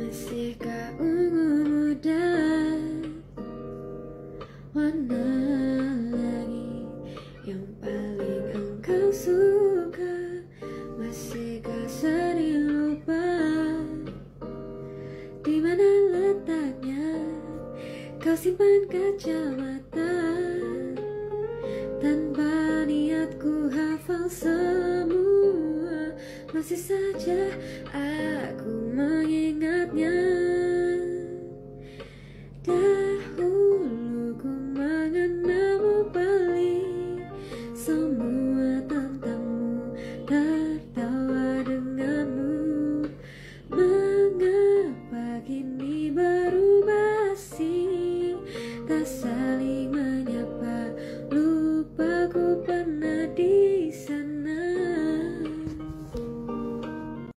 Masihkah ungu muda Warna lagi Yang paling engkau suka. Masihkah sering lupa di mana letaknya? Kau simpan kacamata Buat ku hafal semua. Masih saja aku mengingatnya. Dahulu ku mengenalmu paling Semua tentangmu tertawa denganmu. Mengapa kini berubah sih Tak saling